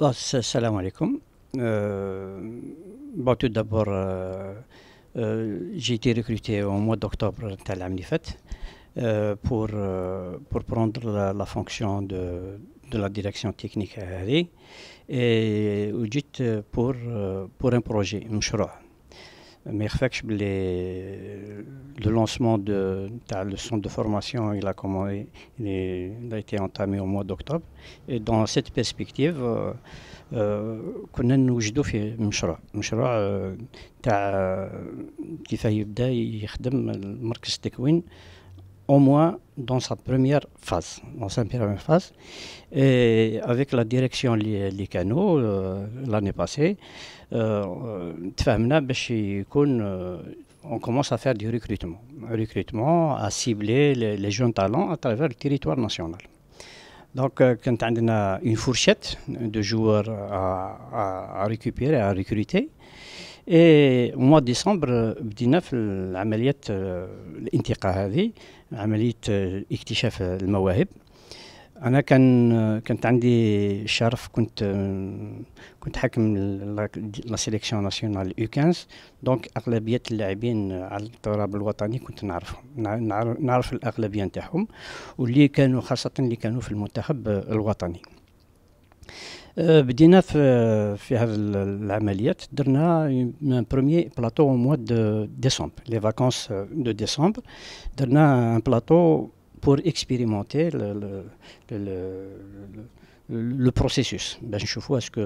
Ah, sa- Salam alaikum. Euh, bon, tout d'abord, euh, euh, j'ai été recruté au mois d'octobre de l'année faite euh, pour, euh, pour prendre la, la fonction de, de la direction technique à Harry et وجيت pour, euh, pour un projet, مشروع. ما يخفاكش بلي le lancement de تاع le centre de formation il a, commencé, il, est- il a été entamé au mois d'octobre et dans cette perspective euh, آه، كنا نوجدوا في مشروع مشروع آه، تاع كيفاه يبدا يخدم المركز التكوين au moins dans sa première phase, dans sa première phase. Et avec la direction les, les canaux euh, l'année passée, euh, تفاهمنا باش يكون euh, on commence à faire du recrutement. Recrutement, à cibler les, les jeunes talents à travers le territoire national. Donc, euh, quand on a une fourchette de joueurs à, à, à récupérer, à recruter, et au mois de décembre بدينا في العمليات آه، الانتقاء هذه عملية آه، اكتشاف المواهب. أنا كان آه، كانت عندي الشرف كنت آه، كنت حاكم لا سيليكسيون ناسيونال يو 15 دونك أغلبية اللاعبين على التراب الوطني كنت نعرفهم نع- نعرف, نعرف الأغلبية نتاعهم واللي كانوا خاصة اللي كانوا في المنتخب الوطني. بدينا في في هذه ال- العمليات درنا un premier plateau au mois de décembre les vacances euh, de décembre درنا un plateau pour expérimenter le, le, le, le, le processus باش نشوفوا اسكو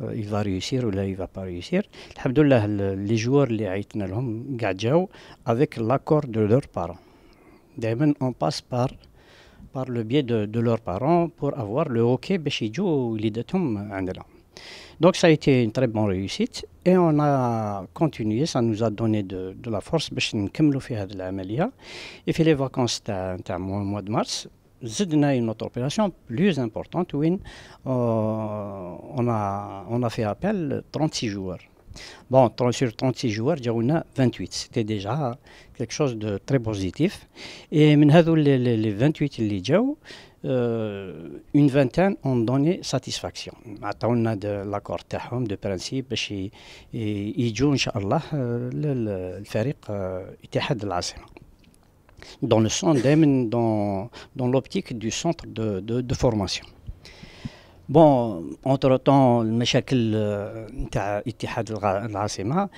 il va réussir ولا il va pas réussir الحمد لله ال- les joueurs اللي عيطنا لهم كاع جاو avec l'accord de leurs parents دائما on passe par par le biais de, de leurs parents pour avoir le hockey باش يجوا وليداتهم عندنا. Donc ça a été une très bonne réussite et on a continué, ça nous a donné de, de la force باش نكملوا في هذه العملية. Et في les vacances تاع تاع mois mois de mars زدنا une autre opération plus importante وين euh, on a on a fait appel 36 joueurs. Bon, 30 sur 36 joueurs, جاونا 28. C'était déjà quelque chose de très positif. Et من هذو les, les, les 28 اللي جاو euh, une vingtaine ont donné satisfaction. عطاونا de l'accord تاعهم de principe باش ي- ي- يجوا ان شاء الله آه، لل- الفريق آه، اتحاد العاصمة. Dans le sens دائما dans, dans l'optique du centre de, de, de formation. بون اونتر طون المشاكل نتاع اتحاد العاصمه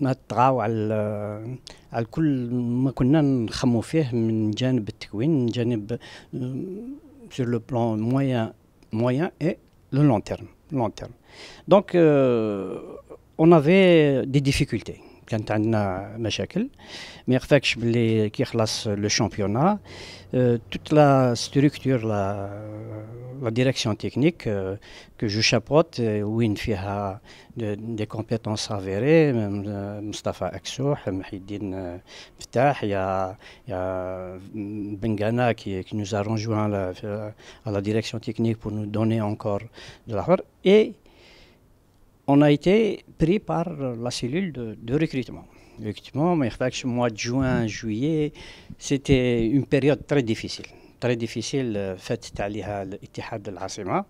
ما طغاو على على كل ما كنا نخمو فيه من جانب التكوين من جانب سور لو بلان مويان مويان اي لو لون تيرم لون تيرم دونك اون افي دي ديفيكولتي كانت عندنا مشاكل ما يخفاكش باللي كي خلص لو شامبيونا toute la structure la la direction technique euh, que je chapeaute euh, وين فيها de- des compétences avérées euh, مصطفى أكسوح محي الدين euh, فتاح il y a, il y a Bengana qui, qui nous a rejoint à la, à la direction technique on a été pris par la cellule de, de recrutement. Le recrutement, mais au mois de juin, juillet, c'était une période très difficile. Très difficile, euh, faite عليها الاتحاد العاصمة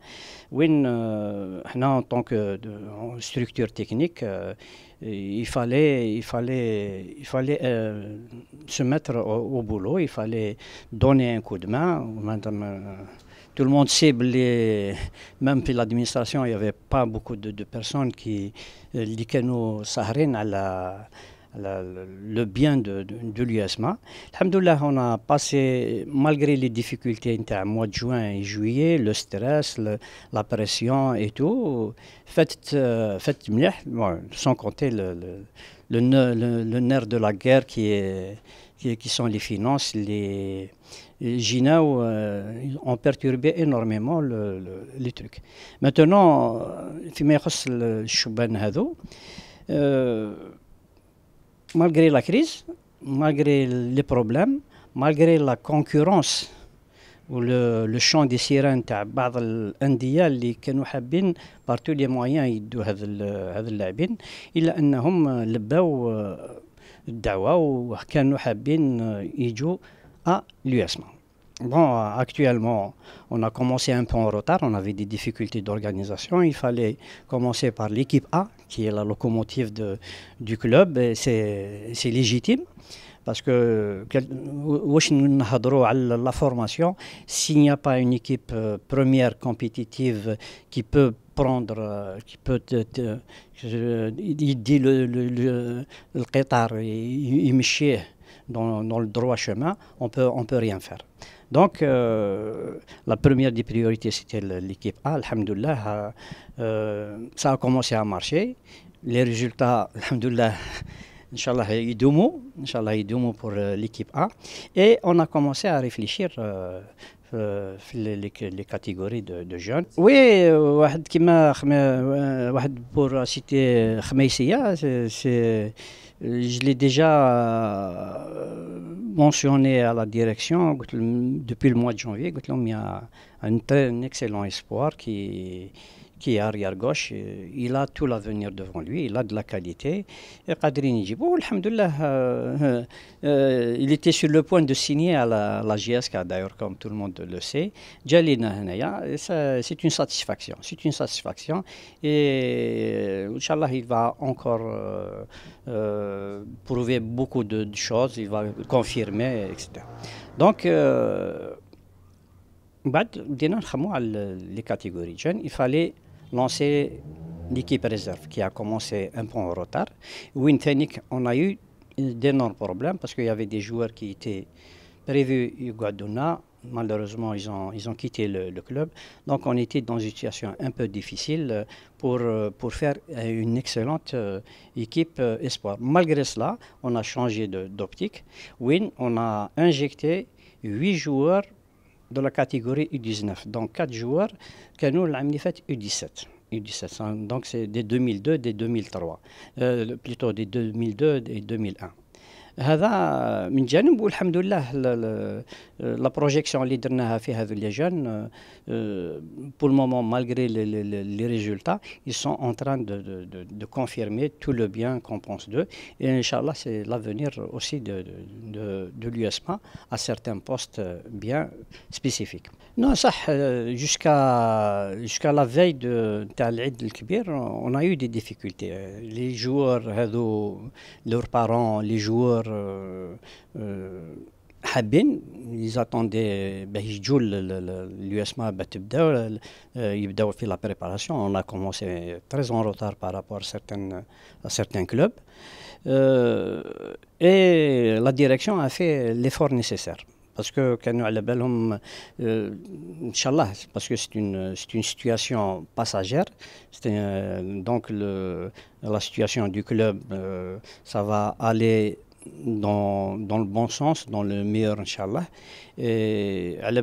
وين euh, احنا en tant que de, en structure technique euh, il fallait il fallait il fallait euh, se mettre au, au boulot il fallait donner un coup de main Madame, euh, tout le monde sait, les, même pour l'administration, il n'y avait pas beaucoup de, personnes qui euh, l'ikano saharine à la, à la, le bien de, de, de l'USMA. Alhamdoulilah, on a passé, malgré les difficultés entre mois de juin et juillet, le stress, la pression et tout, faites, euh, faites mieux, sans compter le, le, nerf de la guerre qui, est, qui sont les finances, les Gina euh, ont perturbé énormément le, le, les trucs. Maintenant, euh, فيما يخص الشبان هذو euh, malgré la crise, malgré les problèmes, malgré la concurrence ou le, le chant des sirènes تاع بعض الأندية اللي كانوا حابين بارتو لي مويان يدوا هذا هذا اللاعبين إلا أنهم لباو آه، الدعوة وكانوا حابين آه، يجوا à l'USMA. Bon, actuellement, on a commencé un peu en retard, on avait des difficultés d'organisation. Il fallait commencer par l'équipe A, qui est la locomotive du club, c'est légitime. Parce que la formation, s'il n'y a pas une équipe euh, première compétitive qui peut prendre, euh, qui peut, il dit le, le, le, le dans, le droit chemin, on peut, ne on peut rien faire. Donc, euh, la première des priorités, c'était l'équipe A. Alhamdoulilah, euh, ça a commencé à marcher. Les résultats, Alhamdoulilah, Inch'Allah, Inch'Allah, pour euh, l'équipe A. Et on a commencé à réfléchir. Les, les, catégories de, jeunes. Oui, pour citer Khmeissia, c'est je l'ai déjà mentionné à la direction depuis le mois de janvier. Il y a un, un excellent espoir qui qui est arrière gauche, euh, il a tout l'avenir devant lui, il a de la qualité. Et Kadrini dit, bon, alhamdoulilah, euh, euh, il était sur le point de signer à la, la GSK, d'ailleurs, comme tout le monde le sait. Jalina c'est une satisfaction, c'est une satisfaction. Et Inch'Allah, il va encore euh, prouver beaucoup de, de, choses, il va confirmer, etc. Donc, بعد بدينا نخمو على les catégories jeunes il fallait lancer l'équipe réserve qui a commencé un peu en retard. Wintenik, on a eu d'énormes problèmes parce qu'il y avait des joueurs qui étaient prévus Guaduna. Malheureusement, ils ont, ils ont quitté le, le, club. Donc, on était dans une situation un peu difficile pour, pour faire une excellente équipe espoir. Malgré cela, on a changé d'optique. Win, on a injecté huit joueurs de la catégorie U19. Donc 4 joueurs que nous l'année fait U17. U17. Donc c'est des 2002, des 2003. Euh, plutôt des 2002 et 2001. هذا من جانب والحمد لله لا بروجيكسيون اللي درناها في هذو لي جون pour le moment malgré les, les, les, résultats ils sont en train de, de, de, de confirmer tout le bien qu'on pense d'eux et inchallah c'est l'avenir aussi de, de, de l'USMA à certains postes bien spécifiques non ça jusqu'à jusqu'à la veille de العيد الكبير on a eu des difficultés les joueurs هذو leurs parents les joueurs حابين ils attendaient باه يجوا l'USMA باه تبداو يبداو في la préparation on a commencé très en retard par rapport à certains, à certains clubs euh, et la direction a fait l'effort nécessaire parce que كانوا على بالهم ان شاء الله parce que c'est une c'est une situation passagère donc le, la situation du club euh, ça va aller dans, dans, le bon sens, dans le meilleur, Inch'Allah. Et à la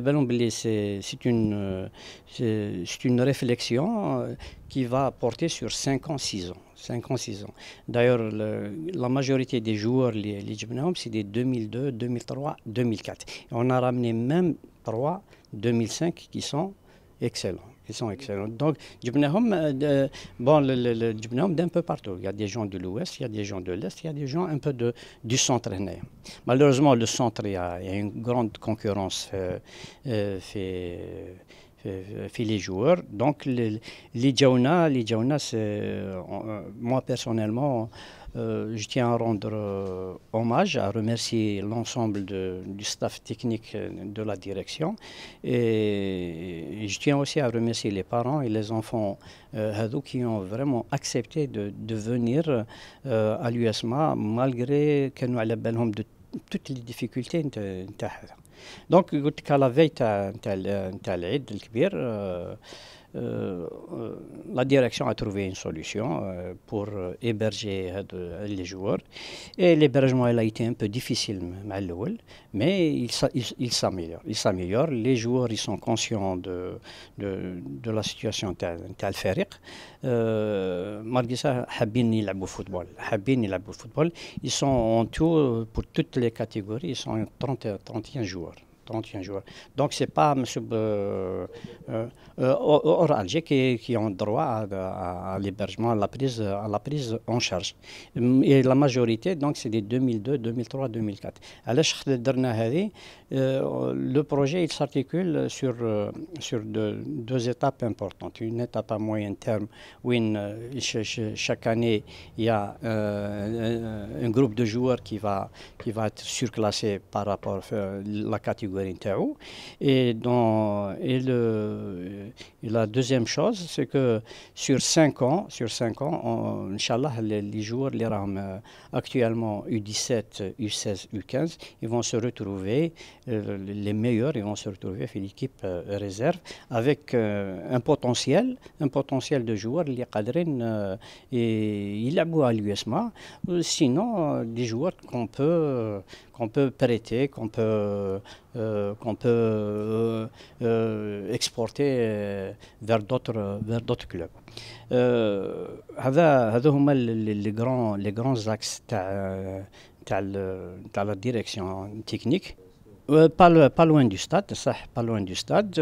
c'est une, c'est une réflexion euh, qui va porter sur 5 ans, 6 ans. 5 ans, 6 ans. D'ailleurs, la majorité des joueurs, les, les c'est des 2002, 2003, 2004. Et on a ramené même 3, 2005 qui sont excellents. Ils sont excellents. Donc, euh, bon, le, d'un peu partout. Il y a des gens de l'ouest, il y a des gens de l'est, il y a des gens un peu de, du centre. Malheureusement, le centre, il y a, il y a une grande concurrence euh, euh, fait, les joueurs. Donc, les, les Jauna, les Jauna, c'est, moi personnellement, euh, je tiens à rendre euh, hommage, à remercier l'ensemble du staff technique euh, de la direction et, je tiens aussi à remercier les parents et les enfants qui ont vraiment accepté de, venir à l'USMA malgré que nous avons de toutes les difficultés. Donc, à la veille de l'Aïd, le la direction a trouvé une solution euh, pour héberger les joueurs. Et l'hébergement a été un peu difficile, mais il, il, il s'améliore. Il s'améliore. Les joueurs ils sont conscients de, de, de la situation تاع الفريق. malgré ça, حابين يلعبوا football. حابين يلعبوا football. Ils sont en tout, pour toutes les catégories, ils sont 30, 31 joueurs. 31 joueurs. Donc c'est pas M. Euh, hors Alger qui, qui, ont droit à, l'hébergement, à la prise, à la prise en charge. Et la majorité, donc c'est des 2002, 2003, 2004. le projet s'articule sur, sur deux, étapes importantes. Une étape à moyen terme où chaque année il y a un groupe de joueurs qui va, qui va être surclassé par rapport à la catégorie Et, la deuxième chose, c'est que sur 5 ans, sur 5 ans, les, joueurs, les RAM actuellement U17, U16, U15, ils vont se retrouver, euh, les meilleurs, ils vont se retrouver dans l'équipe euh, réserve avec euh, un potentiel, un potentiel de joueurs, et il a à l'USMA. Sinon, des joueurs qu'on peut, qu'on peut prêter, qu'on peut, euh, qu'on peut euh, euh, exporter vers d'autres vers d'autres clubs. هذا هذا هما les grands les grands axes تاع تاع تاع la direction technique pas, pas, loin du stade, ça, pas loin du stade,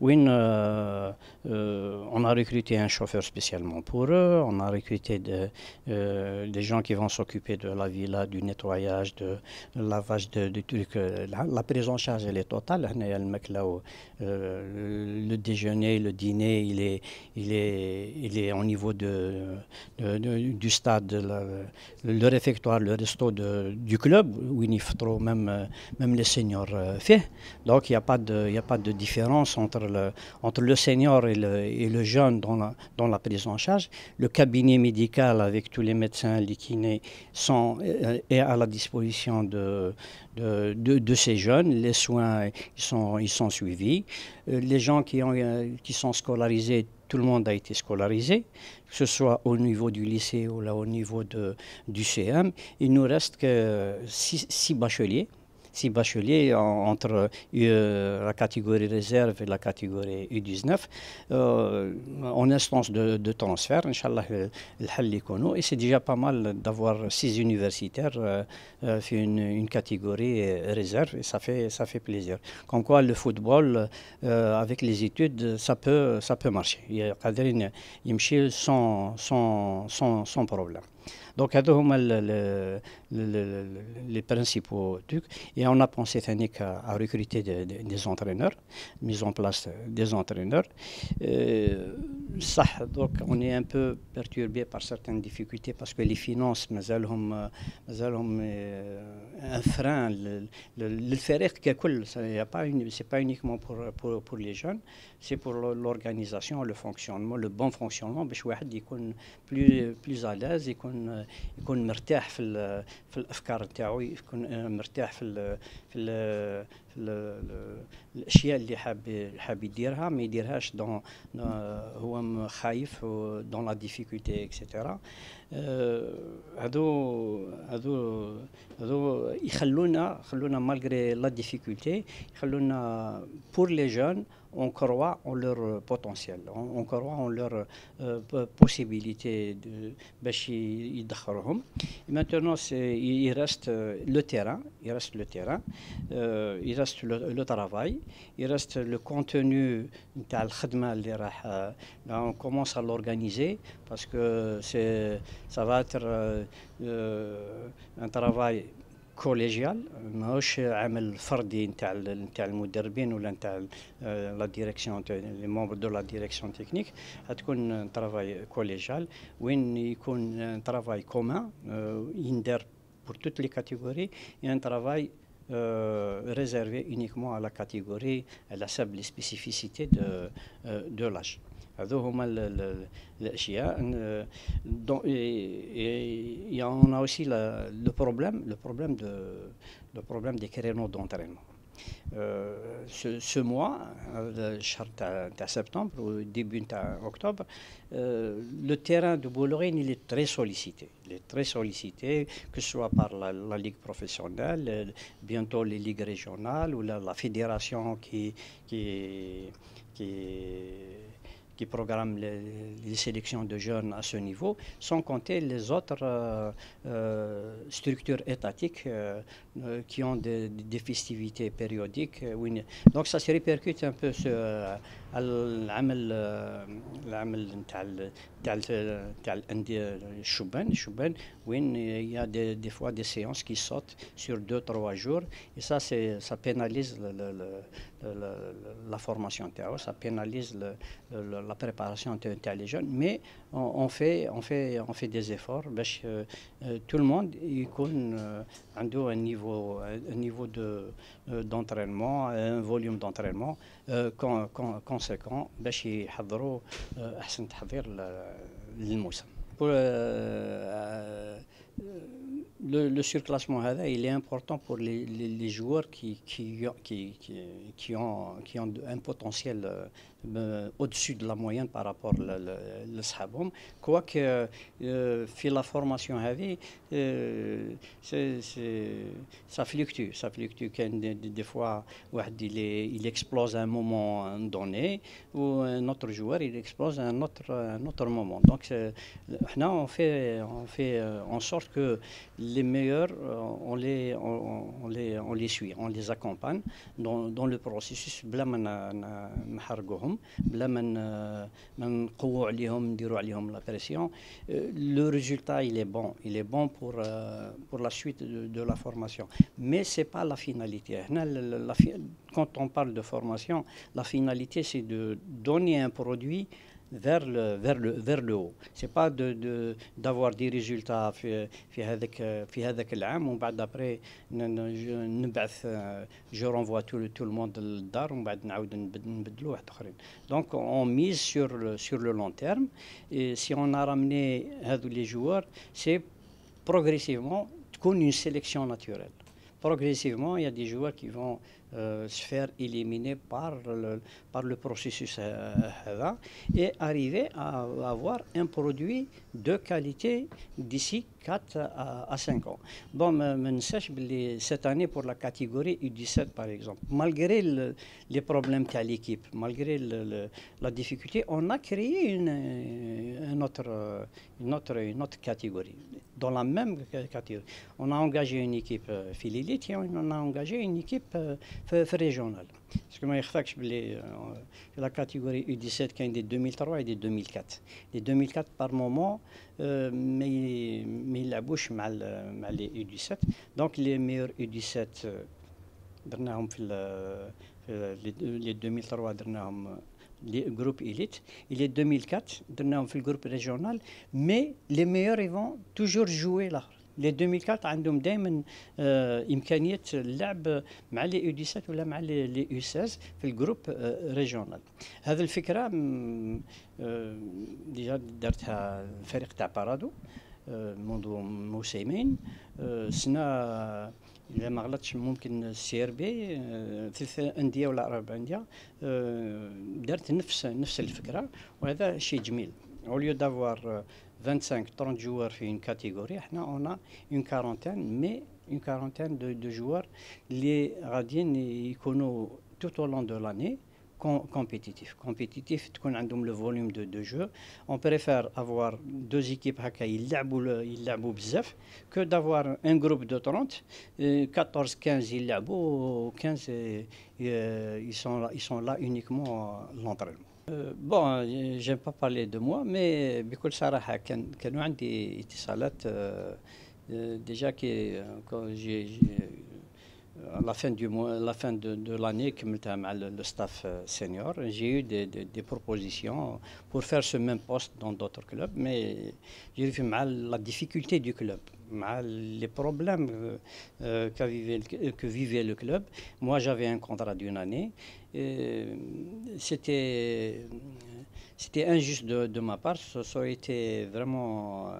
où euh, euh, on a recruté un chauffeur spécialement pour eux, on a recruté de, euh, des gens qui vont s'occuper de la villa, du nettoyage, de, lavage de, de trucs. La, la, prise en charge, elle est totale. Le déjeuner, le dîner, il est, il est, il est au niveau de, du stade, le, réfectoire, le resto du club, où il faut même, même les seniors euh, fait. Donc il n'y a, pas de, a pas de différence entre le, entre le senior et le, et le jeune dans la, dans la prise en charge. Le cabinet médical avec tous les médecins, les kinés, sont, euh, est à la disposition de, de, ces jeunes. Les soins ils sont, ils sont suivis. Euh, les gens qui, ont, qui sont scolarisés, tout le monde a été scolarisé, que ce soit au niveau du lycée ou là au niveau de, du CM. Il nous reste que six bacheliers six bacheliers entre euh, la catégorie réserve et la catégorie U19 euh, en instance de, de transfert, Inch'Allah, et c'est déjà pas mal d'avoir six universitaires euh, une, une, catégorie réserve et ça fait, ça fait plaisir. Comme quoi le football avec les études, ça peut, ça peut marcher. Il y a sans, sans, sans, sans problème. Donc, les principaux trucs. Et on a pensé à, recruter des, entraîneurs, mise en place des entraîneurs. Euh, ça, donc, on est un peu perturbé par certaines difficultés parce que les finances, un frein. Le faire qui cool, ce n'est pas uniquement pour, pour, les jeunes, c'est pour l'organisation, le fonctionnement, le bon fonctionnement, plus, plus à l'aise. يكون يكون مرتاح في في الأفكار نتاعو يكون مرتاح في في الاشياء اللي حاب حاب يديرها ما يديرهاش دون هو خايف دون لا ديفيكولتي اكسيتيرا هادو هادو هادو يخلونا خلونا مالغري لا ديفيكولتي يخلونا بور لي جون on croit en leur potentiel, on, croit en leur euh, possibilité de Maintenant, il reste le terrain, il reste le terrain, euh, il reste le, travail, il reste le contenu euh, on commence à l'organiser parce que ça va être un travail كوليجيال ماهوش عمل فردي نتاع نتاع المدربين ولا نتاع لا ديريكسيون لي مومبر دو لا ديريكسيون تكنيك غتكون ترافاي كوليجيال وين يكون ترافاي كومان يندار pour toutes les catégories et un travail euh, réservé uniquement à la catégorie, à la les spécificités de, euh, de l'âge. Euh, et, et on a aussi le problème, le problème, de, le problème des créneaux d'entraînement ce, ce, mois, le de septembre ou début octobre, euh, le terrain de Bolloré il est très sollicité. Il est très sollicité, que ce soit par la, la Ligue professionnelle, bientôt les ligues régionales ou la, la fédération qui, qui, qui qui programme les, sélections de jeunes à ce niveau, sans compter les autres euh, euh, structures étatiques euh, qui ont des, festivités périodiques. Donc ça se répercute un peu sur il y a des, des, fois des séances qui sautent sur deux, trois jours, et ça, ça pénalise le, le, le, la formation, ça pénalise le, لا فورماسيون تاعو سا بيناليز لا بريباراسيون تاع لي جون مي اون في اون في اون في دي زيفور باش تو الموند يكون عنده ان نيفو ان نيفو دو دونترينمون ان فوليوم دونترينمون كونسيكون باش يحضروا احسن تحضير للموسم le, le, surclassement il est important pour les, les, les joueurs qui, qui, qui, qui, ont, qui ont un potentiel euh, au-dessus de la moyenne par rapport au Shabom. Quoique, euh, la formation, euh, ça fluctue. Ça fluctue. Des, des fois, il, il explose à un moment donné, ou un autre joueur, il explose à un autre, un autre moment. Donc, là, on fait, on fait en sorte que les meilleurs, euh, on les, on, les, on les suit, on les accompagne dans, dans le processus بلا ما نحرقوهم بلا ما نقووا عليهم نديروا عليهم لا بريسيون le résultat il est bon il est bon pour euh, pour la suite de, de la formation mais c'est pas la finalité la, la, quand on parle de formation la finalité c'est de donner un produit vers le, vers le, vers le haut. Ce n'est pas d'avoir de, de, des résultats في في هذاك في هذاك العام ومن بعد après نبعث je renvoie tout, tout le monde للدار ومن بعد نعاود نبدلوا واحد اخرين. Donc on mise sur le, sur le long terme et si on a ramené هذو les joueurs c'est progressivement تكون une sélection naturelle. Progressivement il y a des joueurs qui vont euh, se faire éliminer par le, par le processus euh, et arriver à avoir un produit de qualité d'ici 4 à, 5 ans. Bon, mais cette année pour la catégorie U17 par exemple, malgré les problèmes qu'a l'équipe, malgré la difficulté, on a créé une, autre, une, autre, une autre catégorie. Dans la même catégorie, on a engagé une équipe euh, et on a engagé une équipe في, في الريجونال باسكو ما يخفاكش بلي في لا كاتيجوري يو 17 كاين دي 2003 و دي 2004 دي 2004 بار مومون ما ما يلعبوش مع مع لي يو 17 دونك لي ميور يو 17 درناهم في لي 2003 درناهم les groupes élites. Et les 2004, nous fait le groupe régional, mais les meilleurs, ils vont toujours jouer là. لي 2004 عندهم دائما آه إمكانية اللعب مع لي يو 17 ولا مع لي يو 16 في الجروب آه ريجونال هذه الفكرة آه ديجا درتها الفريق تاع بارادو منذ موسمين. سنه إذا ما غلطش ممكن السي آر بي ثلاث أندية ولا أربع أندية دارت نفس نفس الفكرة وهذا شيء جميل. اوليو دافوار 25-30 joueurs fait une catégorie. Nous, on a une quarantaine, mais une quarantaine de, joueurs. Les Radiens, ils connaissent tout au long de l'année compétitif. Compétitif, tu as le volume de, de, jeu. On préfère avoir deux équipes qui jouent bzaf que d'avoir un groupe de 30, 14-15 ils jouent, 15 ils sont, là, ils sont là uniquement l'entraînement. بون جيم با بارلي دو موا مي بكل صراحه كان كانوا عندي اتصالات ديجا كي جي à la fin, du mois, la fin de, de l'année, le, staff senior, j'ai eu des, propositions pour faire ce même poste dans d'autres clubs, mais j'ai vu mal la difficulté du club, mal les problèmes euh, que vivait le club. Moi, j'avais un contrat d'une année c'était injuste de, de, ma part. Ça, aurait été vraiment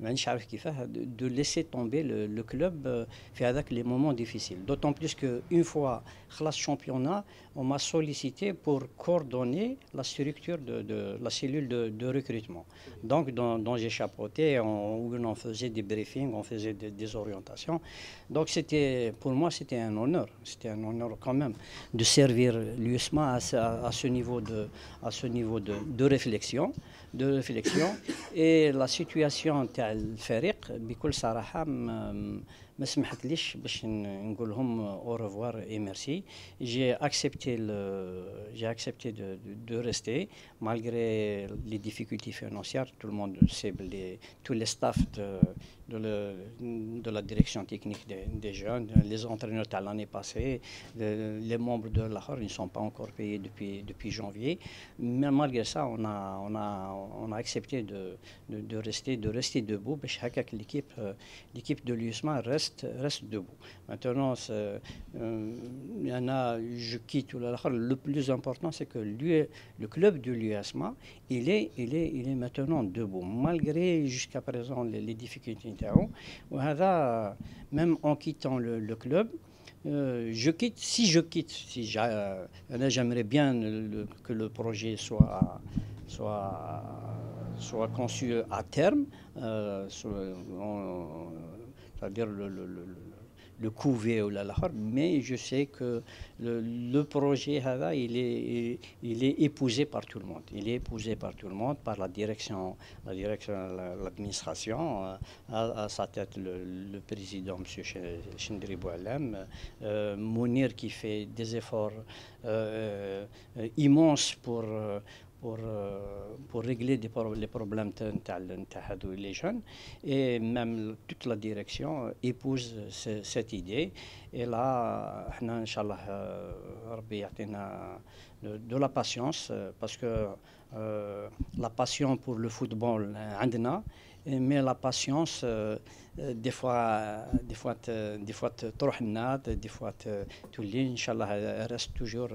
de laisser tomber le, club euh, avec les moments difficiles. D'autant plus qu'une fois classe championnat, on m'a sollicité pour coordonner la structure de, la cellule de, recrutement. Donc, dont, dont j'ai chapeauté, on, où on faisait des briefings, on faisait des, orientations. Donc, c'était, pour moi, c'était un honneur. C'était un honneur quand même de servir l'USMA à, ce niveau de, à ce niveau de, réflexion, de réflexion. Et la situation telle Fariq, Bikul Saraham. Euh, ما سمحت ليش باش نقول لهم او ريفوار اي ميرسي جي اكسبتي j'ai accepté de, de, rester malgré les difficultés financières. Tout le monde sait, les, tous les staffs de, de, la direction technique des, jeunes, les entraîneurs à l'année passée, les membres de l'AHOR ne sont pas encore payés depuis, depuis janvier. Mais malgré ça, on a, on a, on a accepté de, de, rester, de rester debout. L'équipe l'équipe de l'USMA reste reste, debout. Maintenant, euh, il y en a, je quitte le plus important, c'est que le club de l'USMA, il est, il, est, il est maintenant debout, malgré jusqu'à présent les, difficultés. Même en quittant le, club, euh, je quitte, si je quitte, si euh, j'aimerais bien que le projet soit, soit, soit conçu à terme, c'est-à-dire le, le, le, le la mais je sais que le, projet il est, il est épousé par tout le monde. Il est épousé par tout le monde, par la direction, la direction, l'administration, euh, à, sa tête le, président, M. Chendri Boualem, euh, Mounir qui fait des efforts euh, immenses pour pour, euh, pour régler les problèmes les jeunes. Et même toute la direction épouse cette idée. Et là, Inch'Allah, de, de la patience, parce que euh, la passion pour le football, mais la patience, euh, des fois, des fois, des fois, des fois, des fois, Inch'Allah, reste toujours.